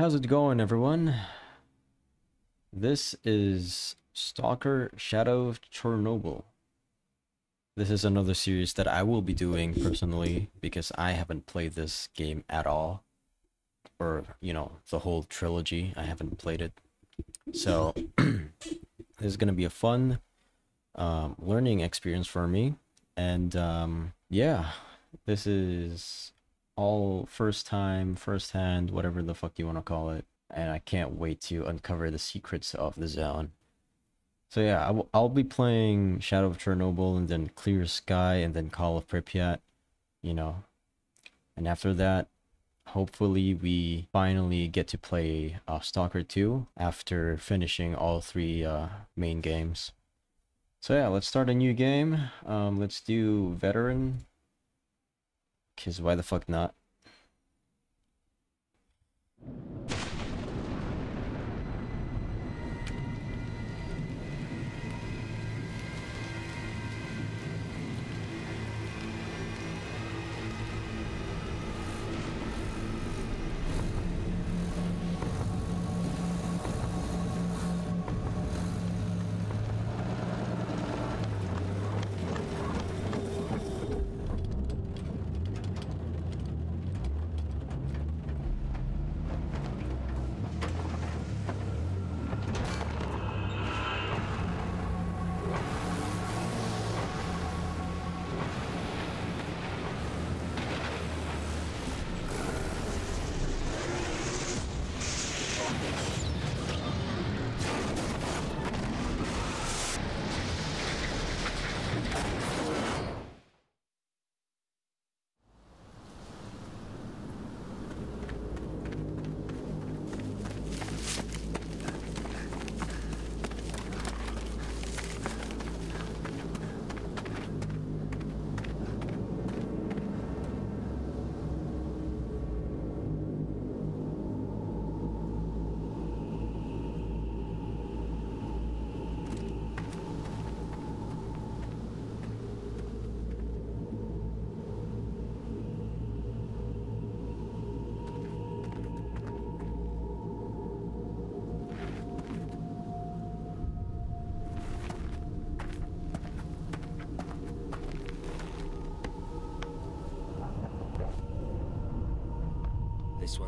How's it going, everyone? This is Stalker Shadow of Chernobyl. This is another series that I will be doing personally because I haven't played this game at all. Or, you know, the whole trilogy. I haven't played it. So, this is going to be a fun um, learning experience for me. And, um, yeah, this is all first time, first hand, whatever the fuck you want to call it. And I can't wait to uncover the secrets of the zone. So yeah, i w- I'll be playing Shadow of Chernobyl and then Clear Sky and then Call of Pripyat, you know. And after that, hopefully we finally get to play uh, Stalker 2 after finishing all three uh, main games. So yeah, let's start a new game. Um, let's do Veteran. Because why the fuck not?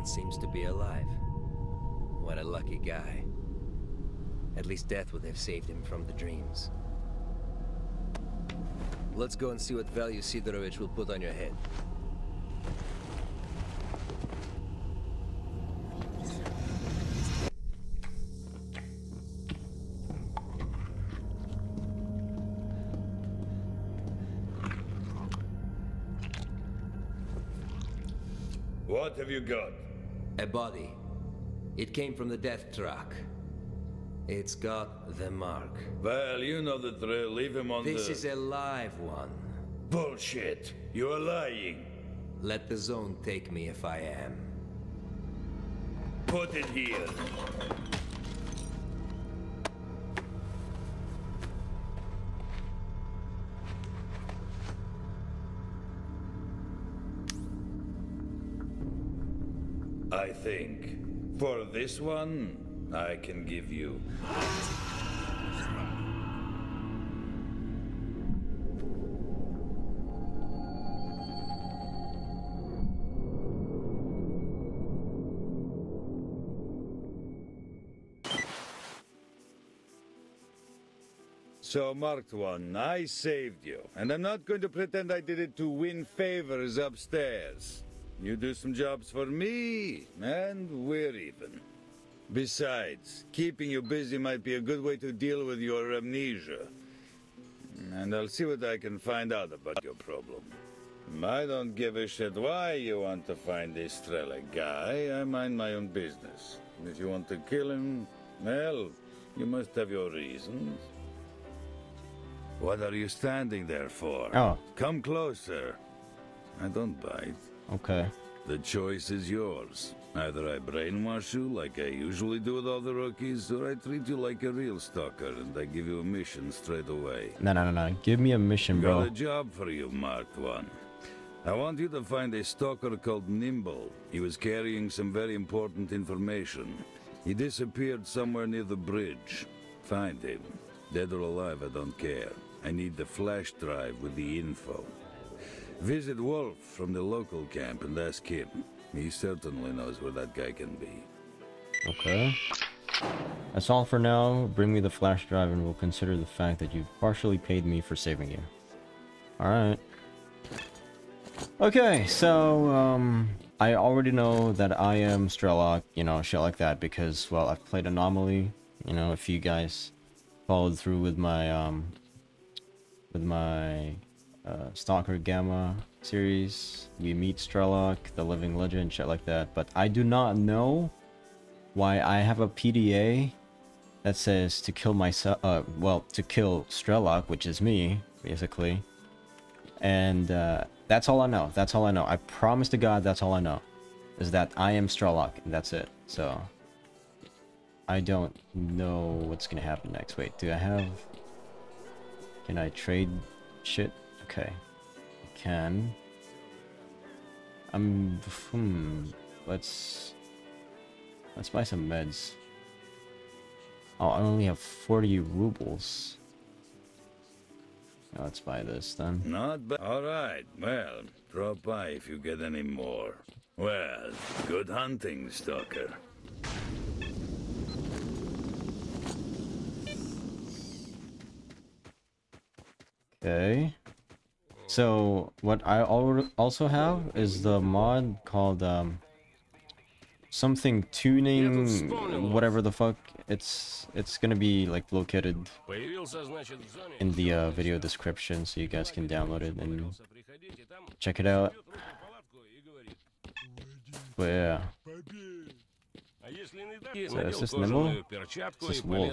Seems to be alive. What a lucky guy. At least death would have saved him from the dreams. Let's go and see what value Sidorovich will put on your head. What have you got? A body. It came from the death truck. It's got the mark. Well, you know the drill. Leave him on This the... is a live one. Bullshit. You are lying. Let the zone take me if I am. Put it here. Think for this one, I can give you. So, marked one, I saved you, and I'm not going to pretend I did it to win favors upstairs. You do some jobs for me, and we're even. Besides, keeping you busy might be a good way to deal with your amnesia. And I'll see what I can find out about your problem. I don't give a shit why you want to find this Strelok guy. I mind my own business. If you want to kill him, well, you must have your reasons. What are you standing there for? Oh. Come closer. I don't bite. Okay. The choice is yours. Either I brainwash you like I usually do with all the rookies, or I treat you like a real stalker and I give you a mission straight away. No, no, no, no. Give me a mission, bro. Got a job for you, Marked One. I want you to find a stalker called Nimble. He was carrying some very important information. He disappeared somewhere near the bridge. Find him. Dead or alive, I don't care. I need the flash drive with the info. Visit Wolf from the local camp and ask him. He certainly knows where that guy can be. Okay. That's all for now. Bring me the flash drive and we'll consider the fact that you've partially paid me for saving you. Alright. Okay, so, um, I already know that I am Strelok, you know, shit like that, because, well, I've played Anomaly, you know, if you guys followed through with my, um, with my, uh, Stalker Gamma series, we meet Strelok, the living legend, shit like that, but I do not know why I have a PDA that says to kill myself, uh, well, to kill Strelok, which is me, basically. And, uh, that's all I know. That's all I know. I promise to God, that's all I know. Is that I am Strelok, and that's it. So, I don't know what's gonna happen next. Wait, do I have... Can I trade shit? Okay. I can. I'm... Hmm. Let's... Let's buy some meds. Oh, I only have 40 rubles. Now let's buy this then. Not bad. All right. Well, drop by if you get any more. Well, good hunting, Stalker. Okay. So what I also have is the mod called um, something tuning, whatever the fuck. It's it's gonna be like located in the uh, video description, so you guys can download it and check it out. But yeah. So, is this Is this Wolf?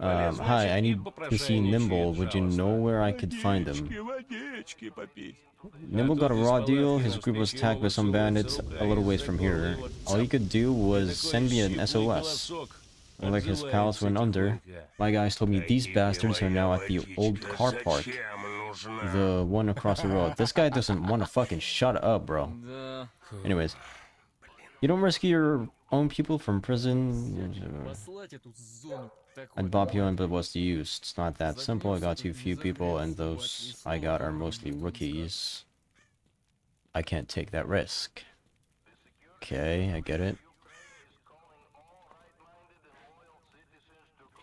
Um, hi, I need to see Nimble. Would you know where I could find him? Nimble got a raw deal, his group was attacked by some bandits a little ways from here. All he could do was send me an SOS. Like his palace went under, my guys told me these bastards are now at the old car park. The one across the road. This guy doesn't want to fucking shut up, bro. Anyways, you don't rescue your own people from prison. I'd bop you in, but what's the use? It's not that simple. I got too few people, and those I got are mostly rookies. I can't take that risk. Okay, I get it.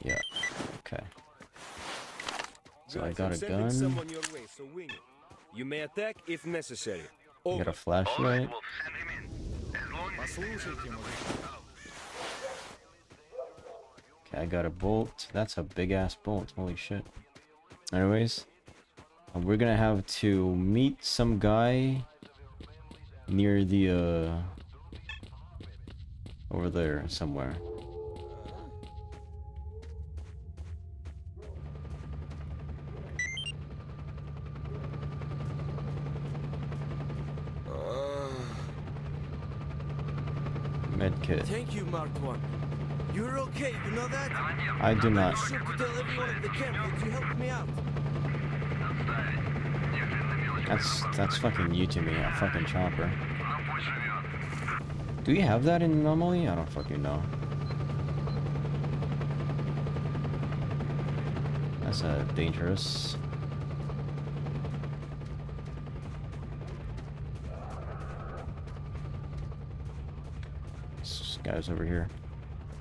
Yeah, okay. So I got a gun. You may attack if necessary. I got a flashlight. Okay, I got a bolt. That's a big-ass bolt. Holy shit. Anyways, uh, we're gonna have to meet some guy near the, uh... Over there, somewhere. Uh. Medkit. Thank you, Mark 1. You're okay, you know that? I do not. Be sure tell everyone at the camp that you helped me out. That's that's fucking you to me, a fucking chopper. Do you have that in Anomaly? I don't fucking know. That's uh, dangerous. This guy's over here.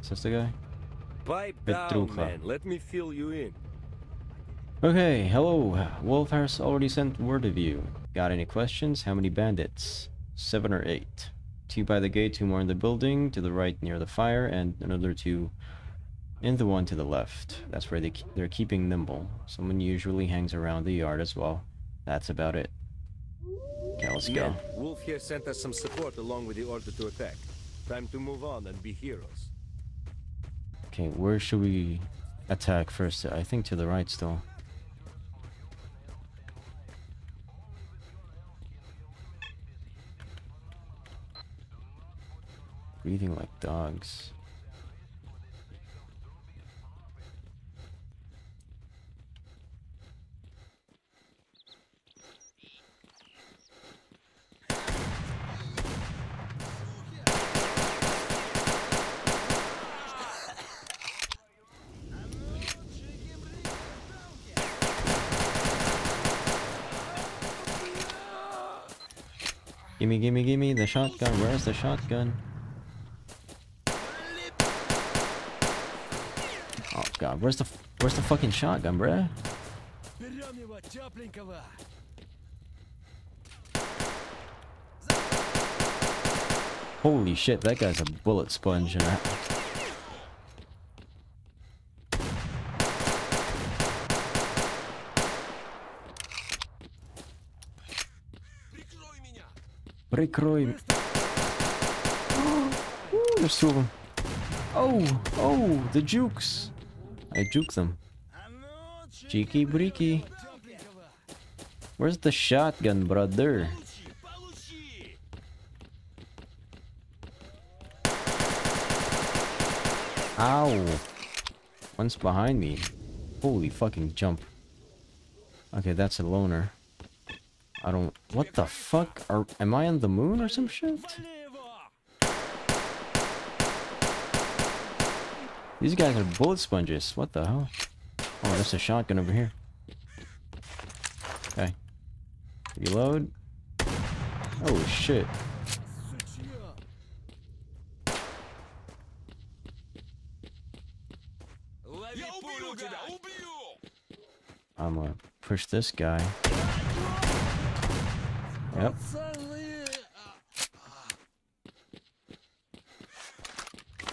Is this the guy? Pipe down, man. Let me fill you in. Okay, hello. Wolf has already sent word of you. Got any questions? How many bandits? Seven or eight. Two by the gate, two more in the building, to the right near the fire, and another two in the one to the left. That's where they, they're keeping nimble. Someone usually hangs around the yard as well. That's about it. Okay, let's go. Wolf here sent us some support along with the order to attack. Time to move on and be heroes. Okay, where should we attack first? I think to the right still. Breathing like dogs. Gimme, gimme, gimme the shotgun. Where's the shotgun? Oh god, where's the where's the fucking shotgun, bruh? Holy shit, that guy's a bullet sponge and I Прикрой. Ooh, there's two of them. Oh, oh, the jukes. I juke them. Cheeky breaky. Where's the shotgun, brother? Получи! Получи! Ow. One's behind me. Holy fucking jump. Okay, that's a loner. I don't... What the fuck? Are, am I on the moon or some shit? These guys are bullet sponges. What the hell? Oh, there's a shotgun over here. Okay. Reload. Oh, shit. I'm gonna push this guy. Yep.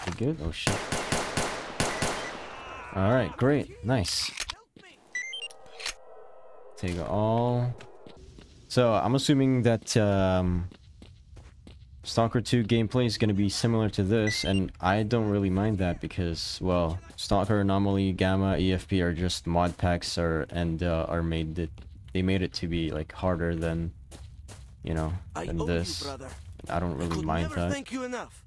You good? Oh shit. Alright, great. Nice. Take all. So, I'm assuming that um, Stalker 2 gameplay is going to be similar to this, and I don't really mind that because, well, Stalker, Anomaly, Gamma, EFP are just mod packs are, and uh, are made it. they made it to be like harder than you know, I than this. you, brother. I don't I really could mind that. thank you enough.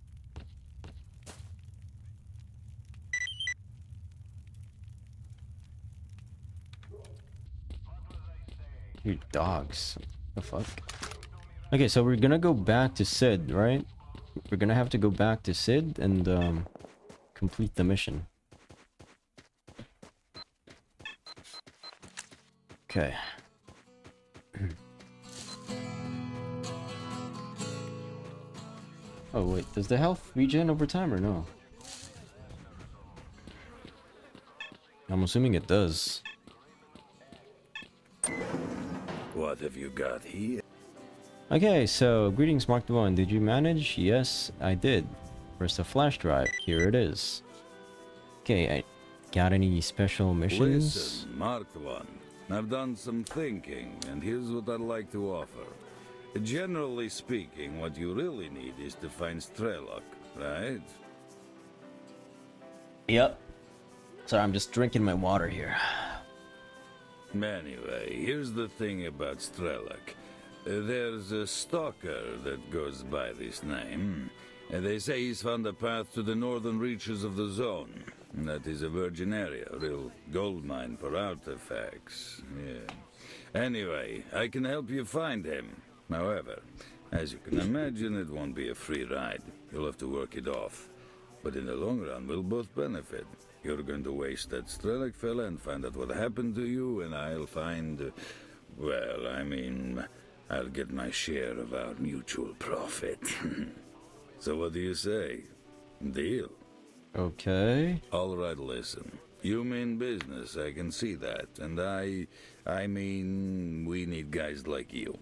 You dogs. The fuck? Okay, so we're gonna go back to Sid, right? We're gonna have to go back to Sid and um complete the mission. Okay. Oh wait, does the health regen over time or no? I'm assuming it does. What have you got here? Okay, so greetings Mark One. Did you manage? Yes, I did. Where's the flash drive? Here it is. Okay, I got any special missions? Listen, Mark One. I've done some thinking, and here's what I'd like to offer. Generally speaking, what you really need is to find Strelok, right? Yep. Sorry, I'm just drinking my water here. Anyway, here's the thing about Strelok. There's a stalker that goes by this name. they say he's found a path to the northern reaches of the zone. That is a virgin area, a real gold mine for artifacts. Yeah. Anyway, I can help you find him. However, as you can imagine, it won't be a free ride. You'll have to work it off. But in the long run, we'll both benefit. You're going to waste that Strelok fella and find out what happened to you, and I'll find. uh, Well, I mean, I'll get my share of our mutual profit. so, what do you say? Deal? Okay. All right, listen. You mean business, I can see that. And I. I mean, we need guys like you.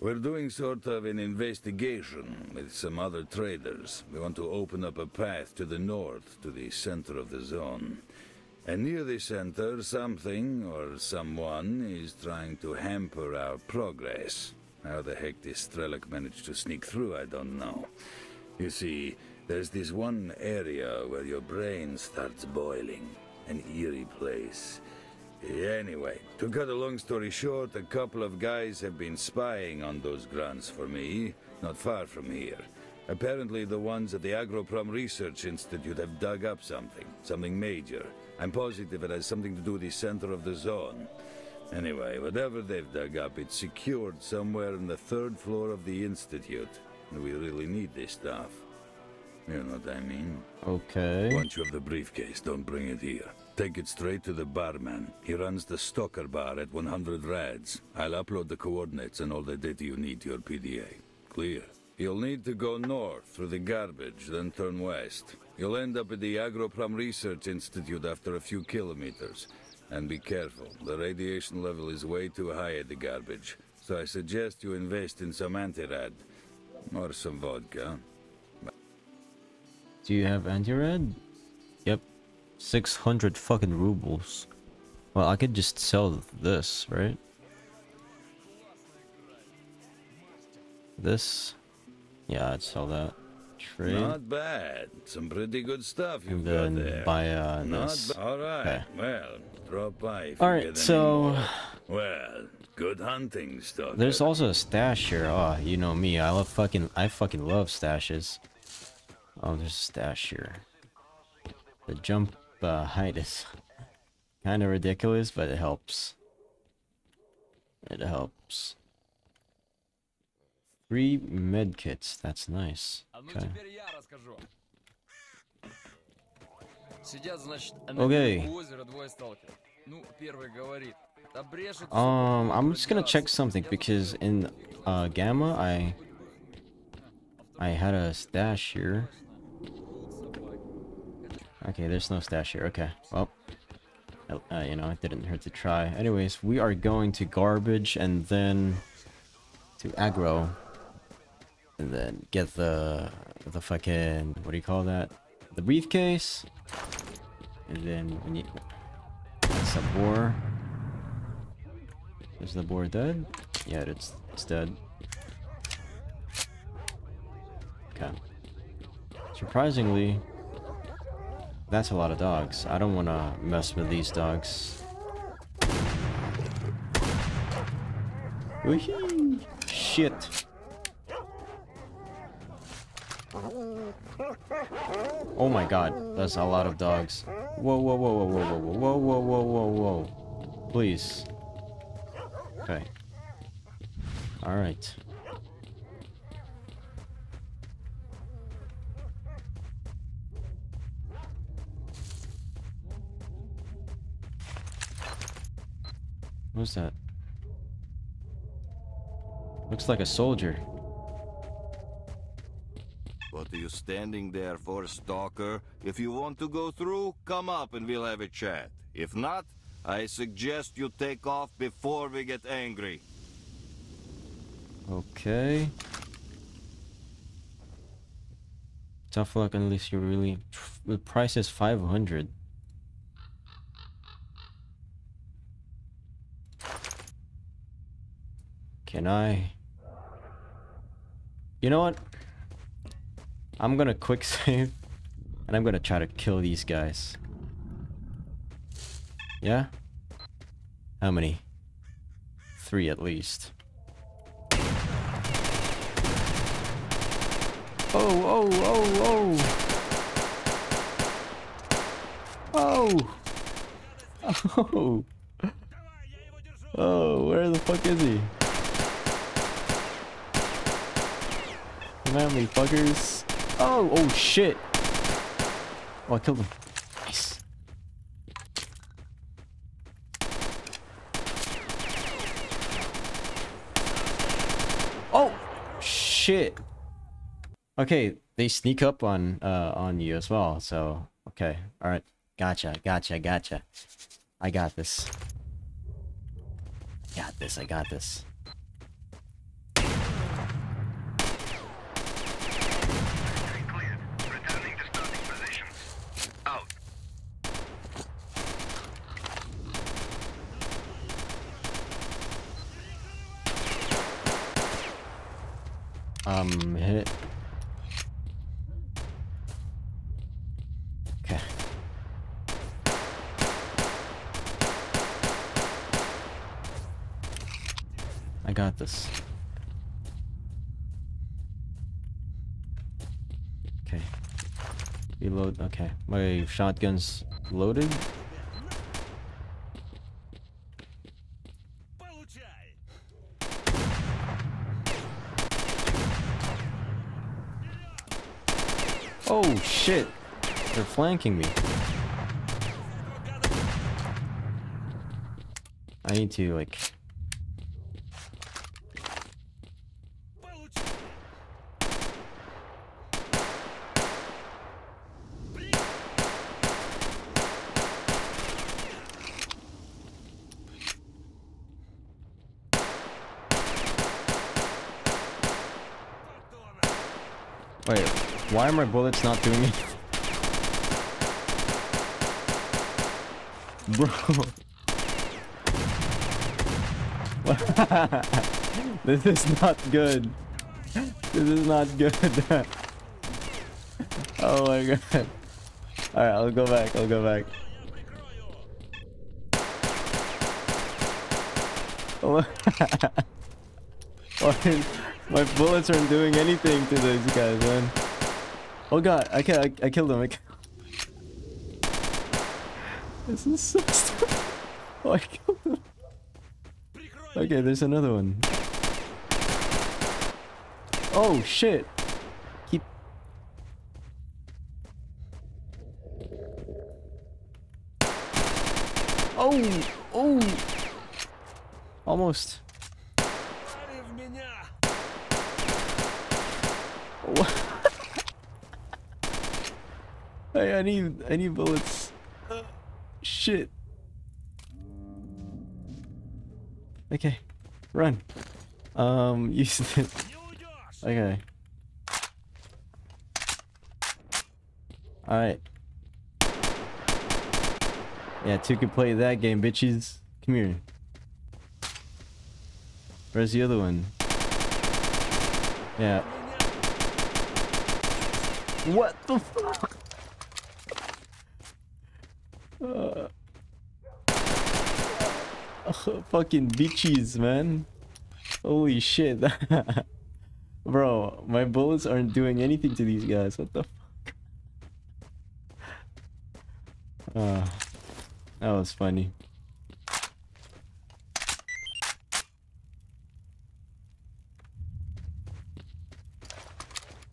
We're doing sort of an investigation with some other traders. We want to open up a path to the north, to the center of the zone. And near the center, something or someone is trying to hamper our progress. How the heck this Strelok managed to sneak through, I don't know. You see, there's this one area where your brain starts boiling. An eerie place. Anyway, to cut a long story short, a couple of guys have been spying on those grunts for me, not far from here. Apparently, the ones at the Agroprom Research Institute have dug up something, something major. I'm positive it has something to do with the center of the zone. Anyway, whatever they've dug up, it's secured somewhere on the third floor of the Institute. And we really need this stuff. You know what I mean? Okay. Once you have the briefcase, don't bring it here. Take it straight to the barman. He runs the Stalker Bar at 100 Rads. I'll upload the coordinates and all the data you need to your PDA. clear. You'll need to go north through the garbage, then turn west. You'll end up at the Agroprom Research Institute after a few kilometers. And be careful, the radiation level is way too high at the garbage. So I suggest you invest in some antirad. Or some vodka. Do you have antirad? Yep. 600 fucking rubles. Well, I could just sell this, right? This? Yeah, I'd sell that. Trade. Not bad. Some pretty good stuff you've got there. buy uh, Not All right. Okay. Well, drop by if you Alright, get so- more. Well, good hunting, stuff. There's also a stash here. Oh, you know me. I love fucking. I fucking love stashes. Oh, there's a stash here. The jump height is kind of ridiculous, but it helps. It helps. Three medkits, that's nice. Okay. Okay. Um, I'm just gonna check something because in uh, Gamma, I I had a stash here. Okay, there's no stash here. Okay, well, uh, you know, it didn't hurt to try. Anyways, we are going to garbage and then to aggro, and then get the the fucking what do you call that? The briefcase, and then we need some boar. Is the boar dead? Yeah, it's it's dead. Okay. Surprisingly, that's a lot of dogs. I don't want to mess with these dogs. Shit. Oh my god, that's a lot of dogs. Whoa, whoa, whoa, whoa, whoa, whoa, whoa, whoa, whoa, whoa, whoa. Please. Okay. Alright. What's that? Looks like a soldier. What are you standing there for, stalker? If you want to go through, come up and we'll have a chat. If not, I suggest you take off before we get angry. Okay. Tough luck unless you really. The price is 500. Can I? You know what? I'm gonna quick save. And I'm gonna try to kill these guys. Yeah? How many? Three at least. Oh, oh, oh, oh. Oh. Oh. Oh, where the fuck is he? At me, fuckers. Oh, oh shit. Oh, I killed him. Nice. Oh, shit. Okay, they sneak up on uh on you as well. So okay, all right, gotcha, gotcha, gotcha. I got this. Got this. I got this. Um, hit. Okay. I got this. Okay. Reload. Okay. My shotgun's loaded. Shit! They're flanking me. I need to like. Why are my bullets not doing it? Bro. this is not good. This is not good. oh my god. Alright, I'll go back, I'll go back. My bullets aren't doing anything to these guys, man. Oh god, I can I, I killed him. I this is so stupid. Oh, I killed him. Okay, there's another one. Oh shit. Keep. Oh, oh. Almost. What? I, I need I need bullets. Uh, shit. Okay, run. Um, use. Okay. Alright. Yeah, two can play that game, bitches. Come here. Where's the other one? Yeah. What the fuck? Uh, fucking bitches, man. Holy shit. Bro, my bullets aren't doing anything to these guys. What the fuck? Uh, that was funny.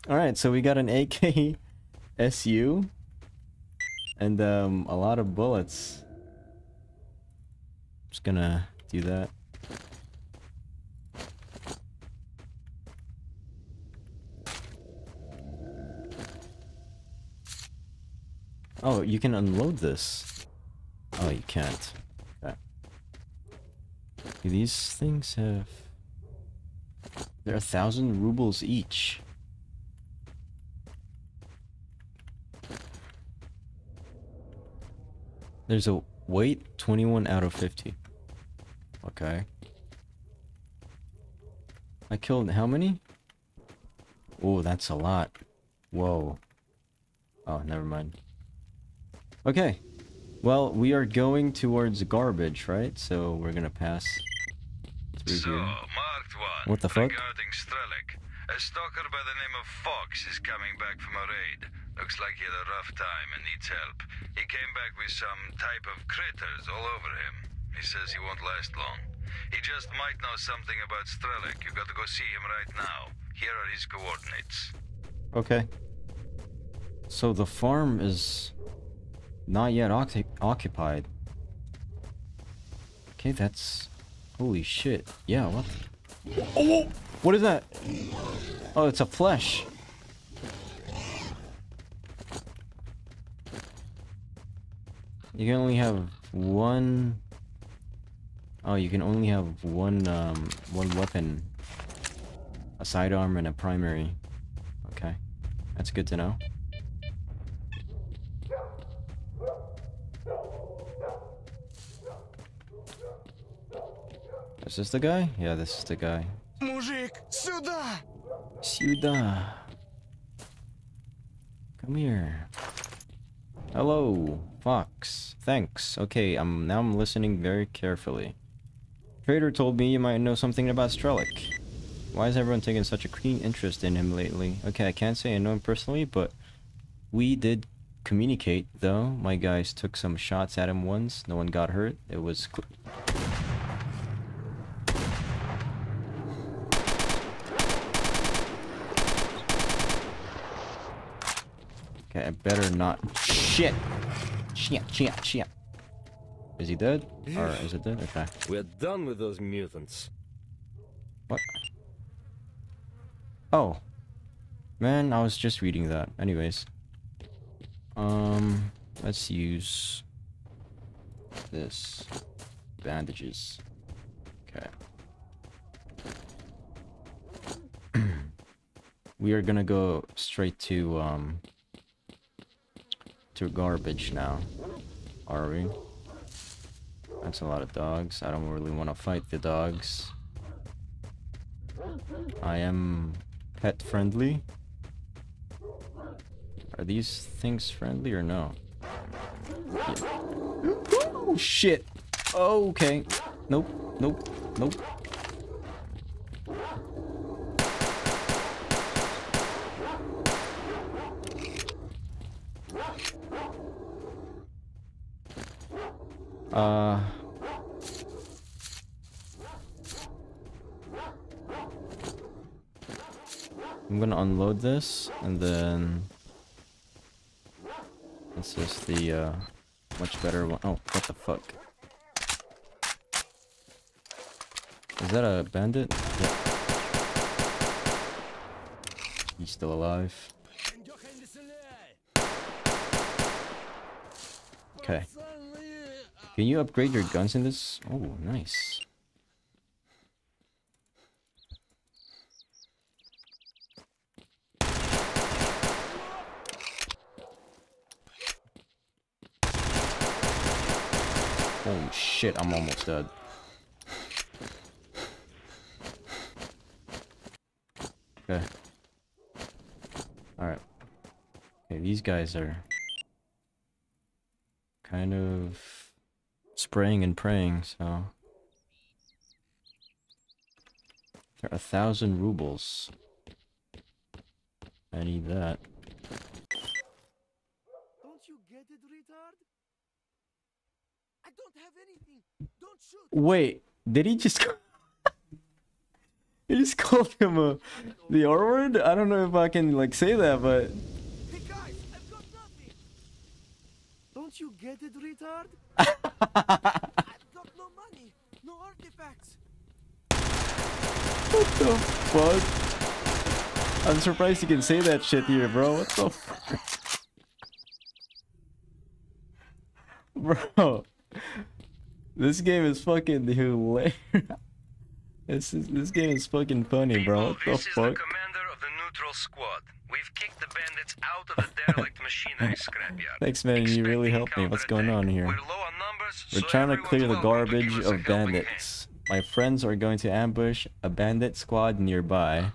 Alright, so we got an AK SU and um, a lot of bullets. Just gonna do that. Oh, you can unload this. Oh, you can't. These things have... They're a thousand rubles each. There's a weight 21 out of 50. Okay. I killed how many? Oh, that's a lot. Whoa. Oh, never mind. Okay. Well, we are going towards garbage, right? So we're gonna pass through So, here. What the fuck? A stalker by the name of Fox is coming back from a raid. Looks like he had a rough time and needs help. He came back with some type of critters all over him. He says he won't last long. He just might know something about Strelok. You got to go see him right now. Here are his coordinates. Okay. So the farm is not yet occupied. Okay, that's holy shit. Yeah, what? Oh, what is that? Oh, it's a flesh. You can only have one. Oh, you can only have one um one weapon. A sidearm and a primary. Okay. That's good to know. Is this the guy? Yeah, this is the guy. Мужик, сюда! Сюда. Come here. Hello, Fox. Thanks. Okay, I'm now I'm listening very carefully. Trader told me you might know something about Strelok. Why is everyone taking such a keen interest in him lately? Okay, I can't say I know him personally, but we did communicate, though. My guys took some shots at him once. No one got hurt. It was... Okay, I better not. Shit! Shit, shit, shit. Is he dead? Or is it dead? Okay. We're done with those mutants. What? Oh. Man, I was just reading that. Anyways. Um, let's use this. Bandages. Okay. we are gonna go straight to um to garbage now. Are we? That's a lot of dogs. I don't really want to fight the dogs. I am pet friendly. Are these things friendly or no? Yeah. Oh shit. Okay. Nope. Nope. Nope. Uh I'm gonna unload this and then this is the uh much better one. Oh, what the fuck? Is that a bandit? Yeah. He's still alive. Okay. Can you upgrade your guns in this? Oh, nice. Holy shit, I'm almost dead. Okay. Alright. Okay, these guys are kind of spraying and praying, so There are a thousand rubles. I need that. Don't you get it, retard? I don't have anything. Don't shoot. Wait, did he just? he just called him a the R word. I don't know if I can like say that, but Hey guys, I've got nothing. Don't you get it, retard? I've got no money, no artifacts. what the fuck? I'm surprised you can say that shit here, bro. What the fuck? Bro, this game is fucking hilarious. This is this game is fucking funny, bro. What the this is the fuck? commander of the neutral squad. We've kicked the bandits out of the derelict machinery scrapyard. Thanks, man. You really helped me. What's going on here? We're low on numbers, We're so trying to clear the garbage give us a of bandits. My friends are going to ambush a bandit squad nearby.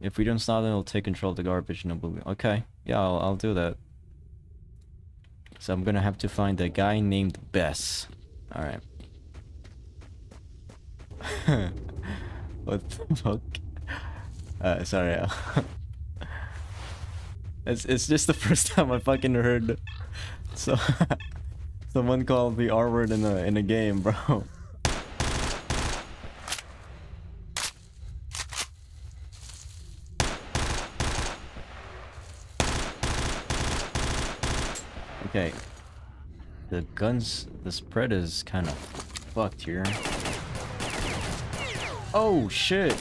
If we don't stop them, they'll take control of the garbage and we'll... Okay, yeah, I'll, I'll do that. So I'm gonna have to find a guy named Bes. Alright. what the fuck? Uh, sorry. it's, it's just the first time I fucking heard... So... Someone called the R word in a in a game, bro. Okay. The guns the spread is kind of fucked here. Oh shit.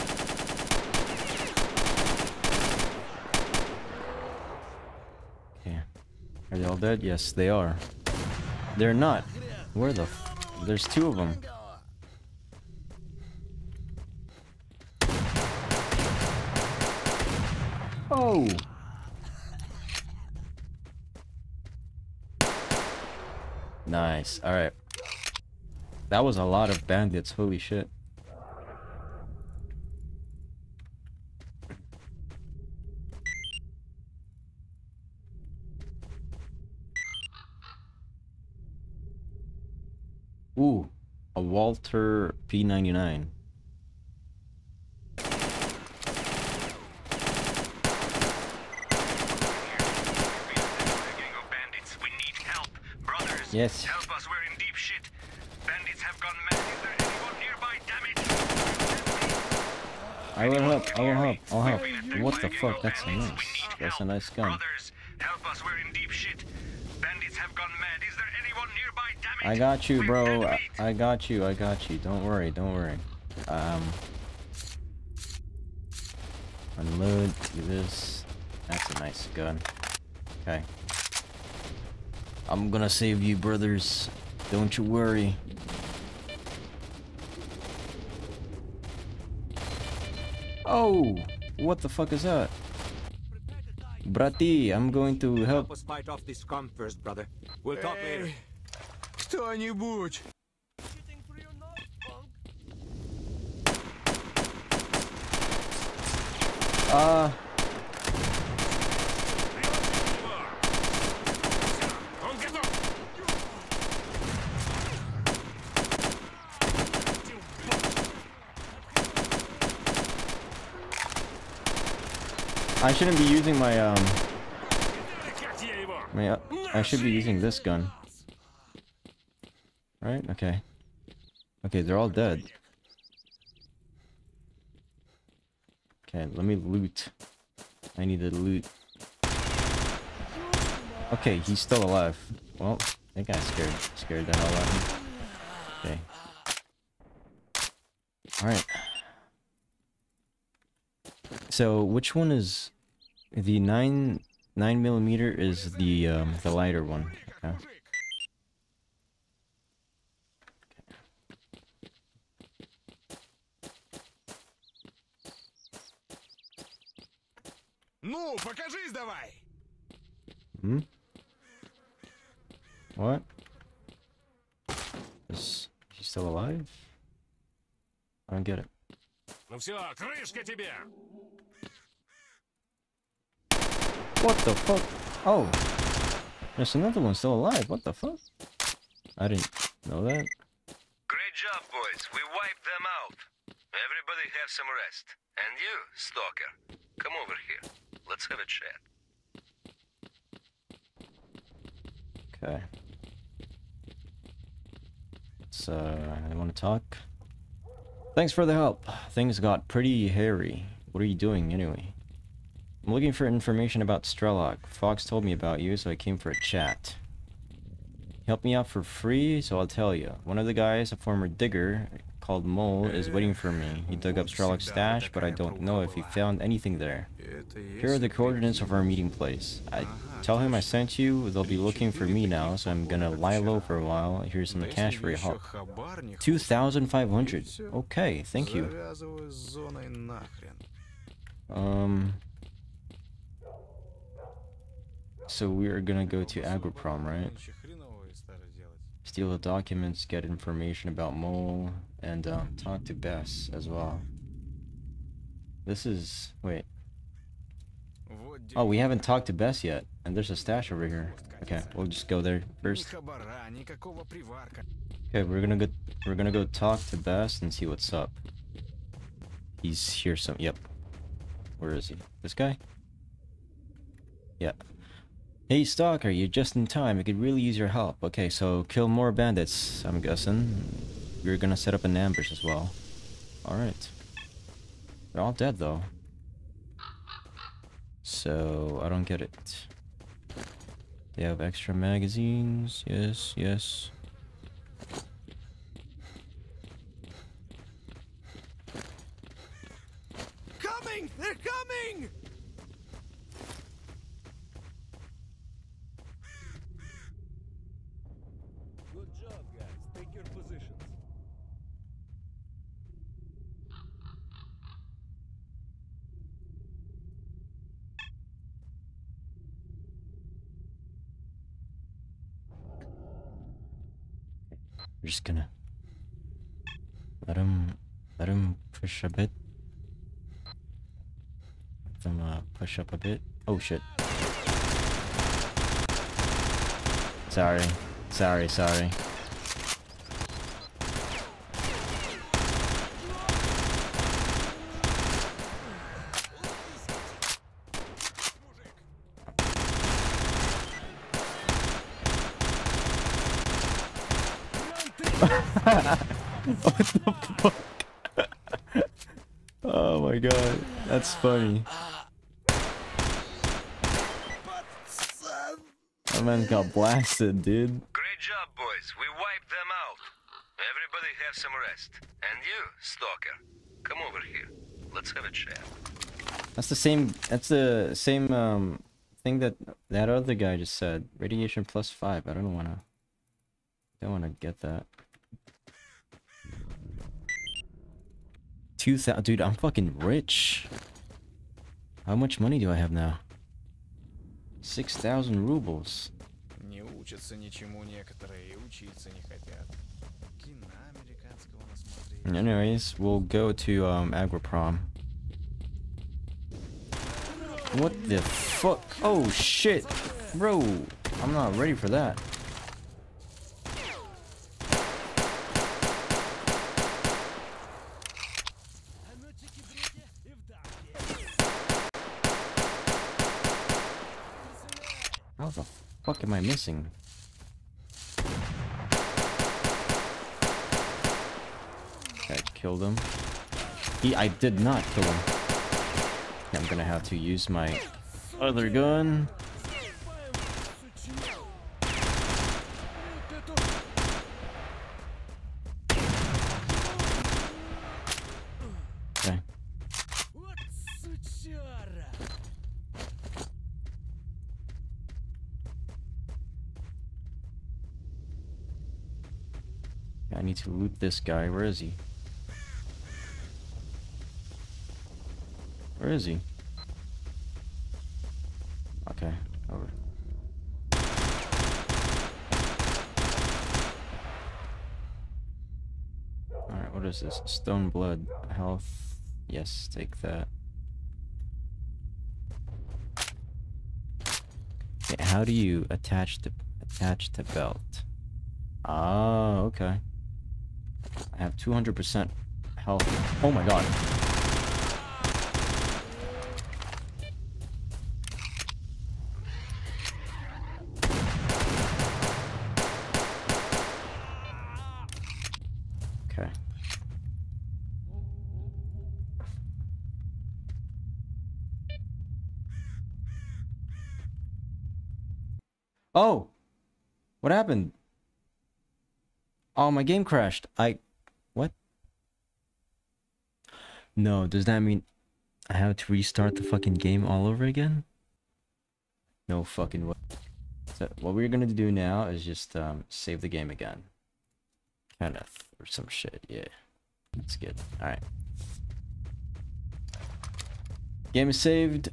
Okay. Are they all dead? Yes, they are. They're not. Where the There's two of them. Oh! Nice. Alright. That was a lot of bandits. Holy shit. Ooh, a Walther P99. bandits, need help. Yes. help us, we're in deep shit. Bandits have gone mad. Is there anyone nearby? Damn it! I will help. I will help. I'll help. We've been attacked What the fuck? That's a nice. That's a nice gun. I got you, bro. I. I got you. I got you. Don't worry. Don't worry. Um. Unload. Do this. That's a nice gun. Okay. I'm gonna save you, brothers. Don't you worry. Oh! What the fuck is that? Prepare. Brati, I'm going to help. us fight off this scum first, brother. We'll talk later Кто-нибудь! Shooting through your nose, punk. Ah. I shouldn't be using my um. My, uh, I should be using this gun. Right? Okay. Okay, they're all dead. Okay, let me loot. I need to loot. Okay, he's still alive. Well, that guy's scared. Scared the hell out of me. Okay. Alright. So, which one is... The 9... 9 millimeter is the, um, the lighter one. Okay. Ну, покажись давай! Hmm? What? Is he still alive? I don't get it. Ну все, крышка тебе! What the fuck? Oh! There's another one still alive. What the fuck? I didn't know that. Great job, boys. We wiped them out. Everybody have some rest. And you, Stalker, come over here. Let's have a chat. Okay. Uh, I want to talk. Thanks for the help. Things got pretty hairy. What are you doing anyway? I'm looking for information about Strelok. Fox told me about you, so I came for a chat. Help me out for free, so I'll tell you. One of the guys, a former digger called Mole is waiting for me. He dug up Strelok's stash, but I don't know if he found anything there. Here are the coordinates of our meeting place. I tell him I sent you, they'll be looking for me now, so I'm gonna lie low for a while. Here's some cash for your help. 2,500. Okay, thank you. Um... So we are gonna go to Agroprom, right? Steal the documents, get information about Mole, and um, talk to Bes as well. This is... wait. Oh, we haven't talked to Bes yet, and there's a stash over here. Okay, we'll just go there first. Okay, we're gonna go. We're gonna go talk to Bes and see what's up. He's here. Some. Yep. Where is he? This guy. Yeah. Hey, stalker, you're just in time. We could really use your help. Okay, so kill more bandits. I'm guessing. You're gonna set up an ambush as well. All right. They're all dead though. So I don't get it. They have extra magazines. Yes, yes. Coming! They're coming! Good job, guys. Take your positions. We're just gonna let him let him push a bit. Let them uh, push up a bit. Oh shit. Sorry. Sorry, sorry. what the fuck? oh my god, that's funny. That man got blasted, dude. Great job, boys. We wiped them out. Everybody have some rest. And you, Stalker, come over here. Let's have a chat. That's the same. That's the same um thing that that other guy just said. Radiation plus five. I don't wanna. Don't wanna get that. Two thousand, dude. I'm fucking rich. How much money do I have now? 6,000 rubles. Не учатся ничему некоторые, и учиться не хотят. Кино американского насмотрели. Anyways, we'll go to um, Agroprom. What the fuck? Oh shit! Bro, I'm not ready for that. How the fuck am I missing? I killed him. He, I did not kill him. I'm gonna have to use my other gun. This guy. Where is he? Where is he? Okay, over. Alright, what is this? Stone blood health. Yes, take that. Okay, how do you attach the attach the belt? Ah, okay. I have 200% health. Oh my god. Okay. Oh! What happened? Oh, my game crashed. I... What? No, does that mean I have to restart the fucking game all over again? No fucking way. So what we're gonna do now is just um, save the game again. Kenneth or some shit, yeah. That's good. Alright. Game is saved.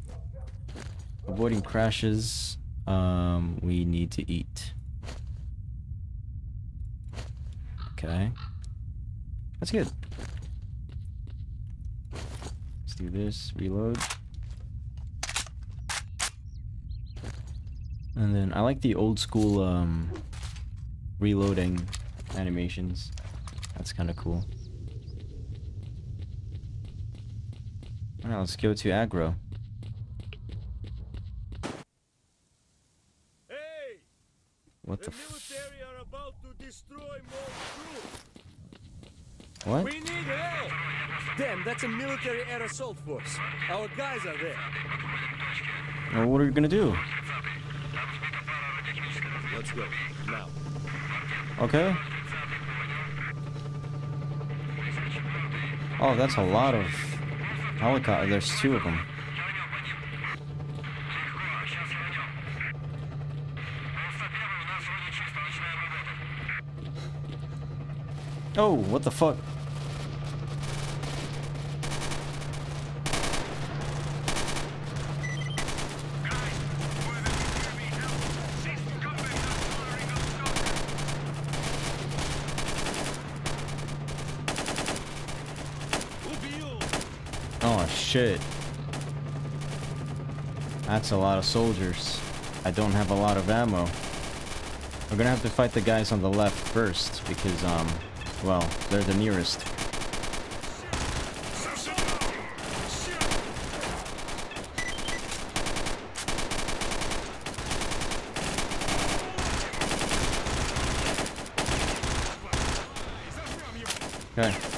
Avoiding crashes. Um, we need to eat. Okay. That's good. Let's do this. Reload. And then I like the old school um reloading animations. That's kind of cool. Alright, let's go to aggro. Hey! What The the military are about to destroy more troops. What? We need help! Damn, that's a military air assault force. Our guys are there. Well, what are you gonna do? Let's go. Now. Okay. Oh, that's a lot of helicopter. There's two of them. Oh, what the fuck? Oh shit. That's a lot of soldiers. I don't have a lot of ammo. We're gonna have to fight the guys on the left first because, um, well, they're the nearest. Okay.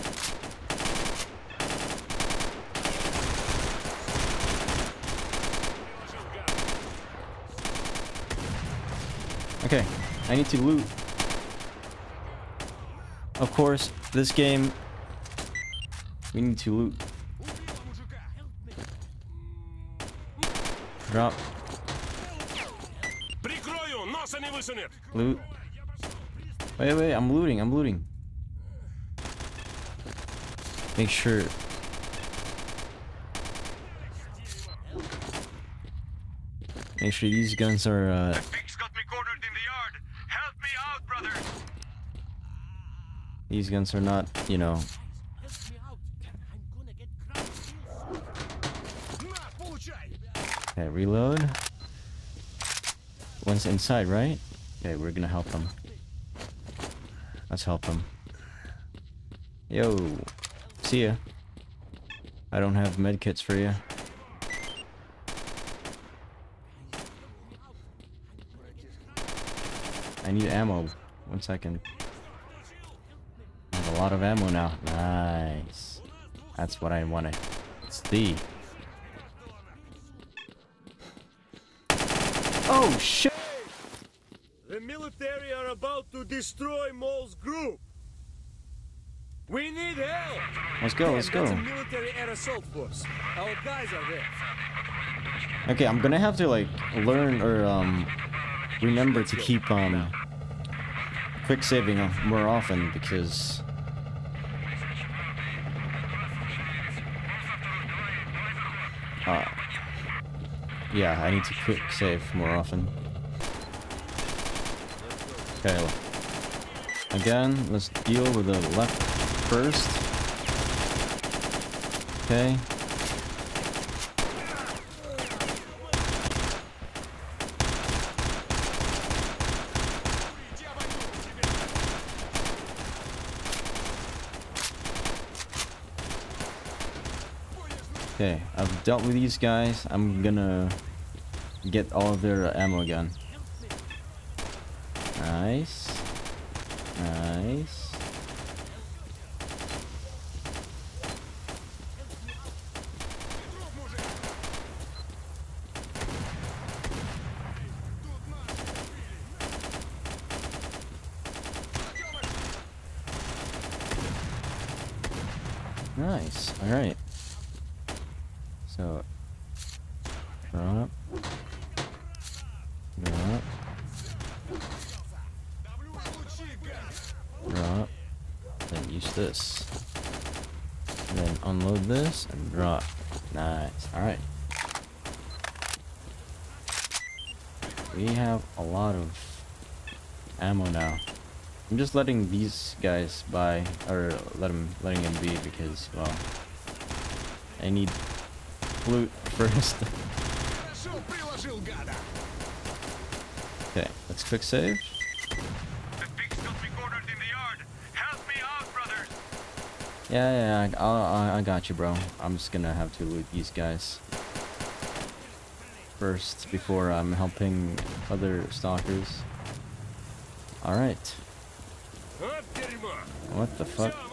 Okay, I need to loot. Of course, this game, we need to loot. Drop. Loot. Wait, wait, I'm looting, I'm looting. Make sure. Make sure these guns are, uh, Pigs got me cornered in the yard. Help me out, brother. These guns are not, you know, okay, reload. One's inside, right? Okay, we're gonna help him. Let's help him. Yo, see ya. I don't have medkits for you. I need ammo. One second. I have a lot of ammo now. Nice. That's what I wanted. See. Oh shit! The military are about to destroy Mole's group. We need help. Let's go, let's That's a go. military air assault force. Our guys are there. Okay, I'm gonna have to like learn or um remember to keep um quick saving uh, more often because uh yeah, I need to quick save more often. Okay. Again, let's deal with the left first. Okay. Okay, I've dealt with these guys. I'm gonna get all their ammo again. Nice. Nice. Nice. Alright. So, drop. Draw up. Then use this. Then unload this and drop. Nice. Alright. We have a lot of ammo now. I'm just letting these guys by, or let them, letting them be because, well, I need loot first. okay, let's quick save. Yeah, yeah, I, I, I, got you, bro. I'm just gonna have to loot these guys first before I'm helping other stalkers. Alright. What the fuck?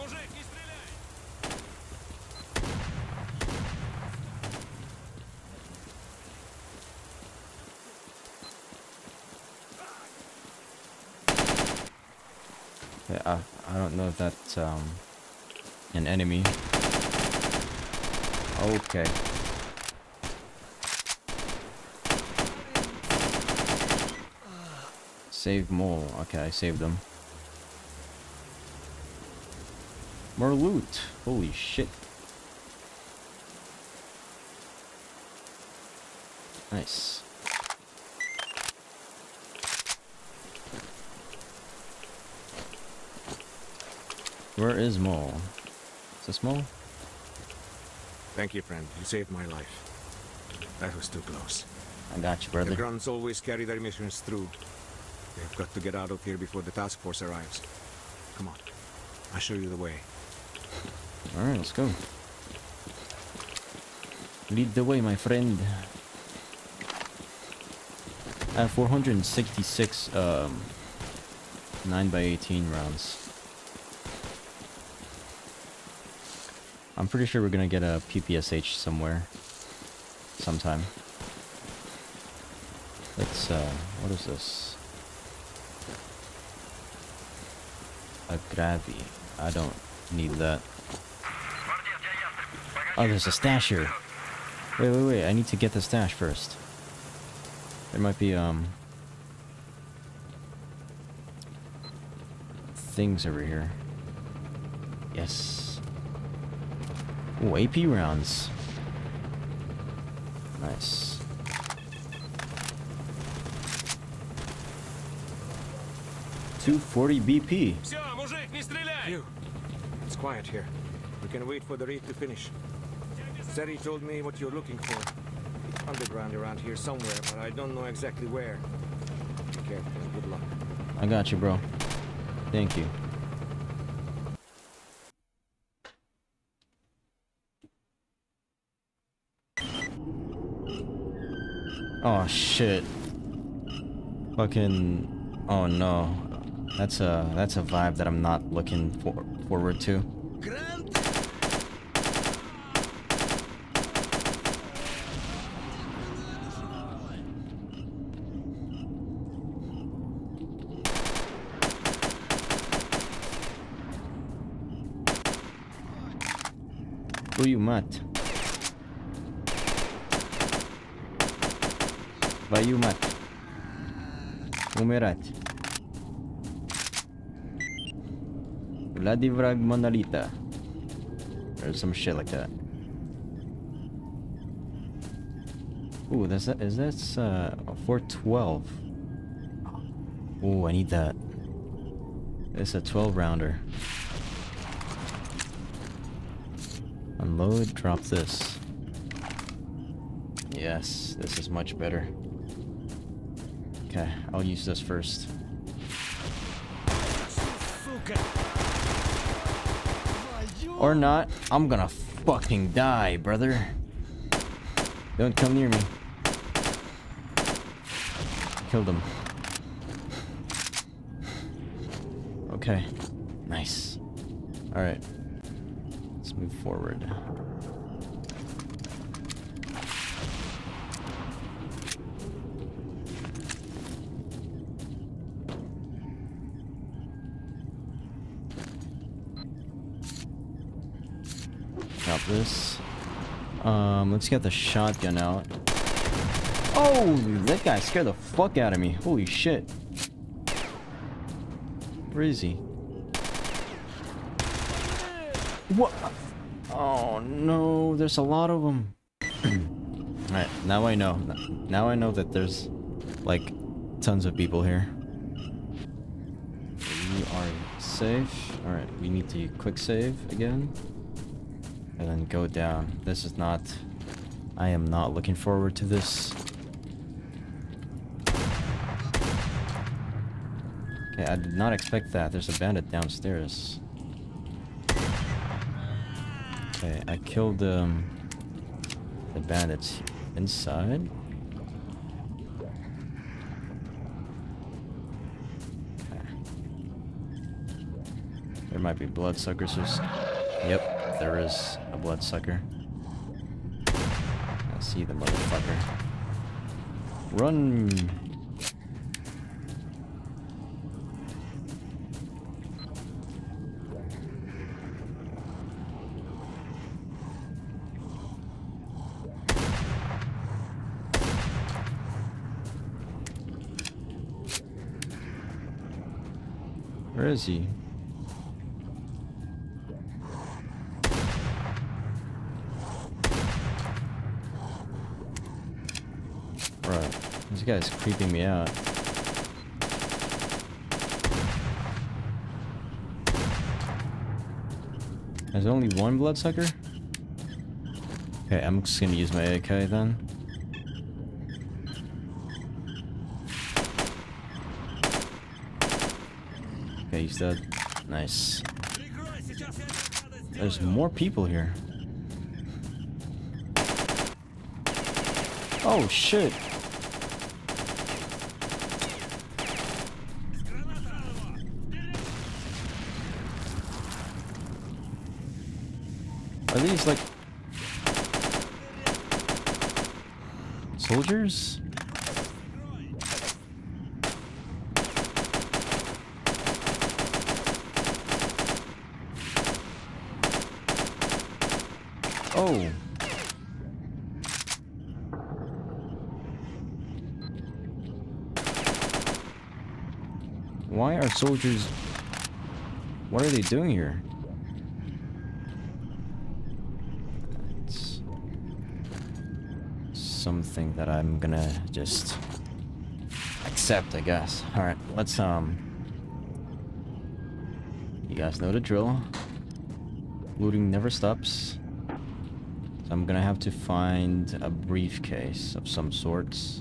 Don't know if that's um an enemy. Okay. Save more. Okay, I saved them. More loot. Holy shit. Nice. Where is Mole? Is this Mole? Thank you, friend. You saved my life. That was too close. I got you, The grunts always carry their missions through. We've got to get out of here before the task force arrives. Come on. I'll show you the way. Alright, let's go. Lead the way, my friend. I have 466 um, 9 by 18 rounds. I'm pretty sure we're gonna get a PPSH somewhere. Sometime. Let's, uh, what is this? A gravy. I don't need that. Oh, there's a stash here. Wait, wait, wait. I need to get the stash first. There might be, um... Things over here. Yes. Ooh, AP rounds. Nice. Two forty BP. It's quiet here. We can wait for the raid to finish. Seryi told me what you're looking for. It's underground around here somewhere, but I don't know exactly where. Be careful. Good luck. I got you, bro. Thank you. Oh, shit. Fucking... Oh, no. That's a... That's a vibe that I'm not looking for, forward to. Who you met? Твою мать. Умирать. Влади враг монолита. Or some shit like that. Ooh, that's that is that uh 412. Ooh, I need that. It's a 12 rounder. Unload, drop this. Yes, this is much better. Okay, I'll use this first. Or not. I'm gonna fucking die, brother. Don't come near me. Killed him. Okay. Nice. Alright. Let's move forward. This. Um, let's get the shotgun out. Oh, that guy scared the fuck out of me. Holy shit. Where is he? What? Oh no, there's a lot of them. Alright, now I know. Now I know that there's, like, tons of people here. We are safe. Alright, we need to quick save again. And then go down. This is not... I am not looking forward to this. Okay, I did not expect that. There's a bandit downstairs. Okay, I killed um, the bandits inside. There might be bloodsuckers. Who's... Yep, there is a bloodsucker. I see the motherfucker. Run! Where is he? Right. This guy's creeping me out. There's only one bloodsucker? Okay, I'm just gonna use my AK then. Okay, he's dead. Nice. There's more people here. Oh shit. These like soldiers? Oh. Why are soldiers... What are they doing here? It's something that I'm gonna just accept, I guess. Alright, let's, um... You guys know the drill. Looting never stops. So I'm gonna have to find a briefcase of some sorts.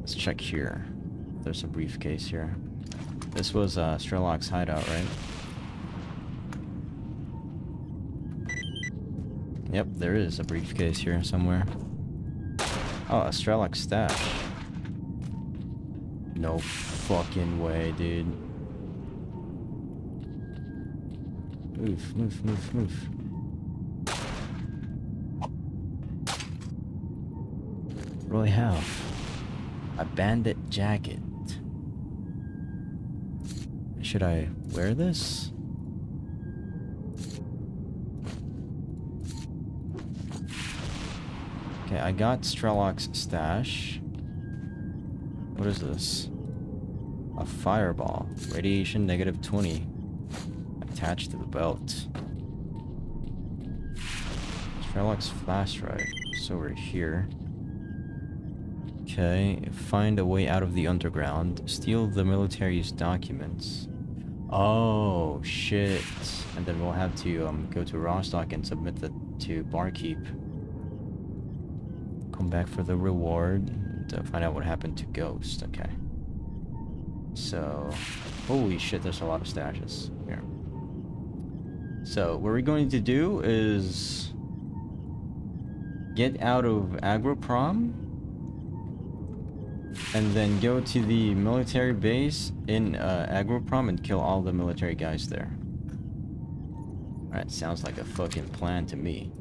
Let's check here. There's a briefcase here. This was uh, Strelok's hideout, right? Yep, there is a briefcase here somewhere. Oh, a Strelok stash. No fucking way, dude. Move, move, move, move. Roy have? A bandit jacket. Should I wear this? Okay, I got Strelok's stash. What is this? A fireball. Radiation negative 20. Attached to the belt. Strelok's flashlight. It's over here. Okay, find a way out of the underground. Steal the military's documents. Oh, shit. And then we'll have to um, go to Rostok and submit that to Barkeep. Back for the reward to find out what happened to Ghost. Okay. So, holy shit, there's a lot of stashes here. So, what we're going to do is get out of Agroprom and then go to the military base in uh, Agroprom and kill all the military guys there. Alright, sounds like a fucking plan to me.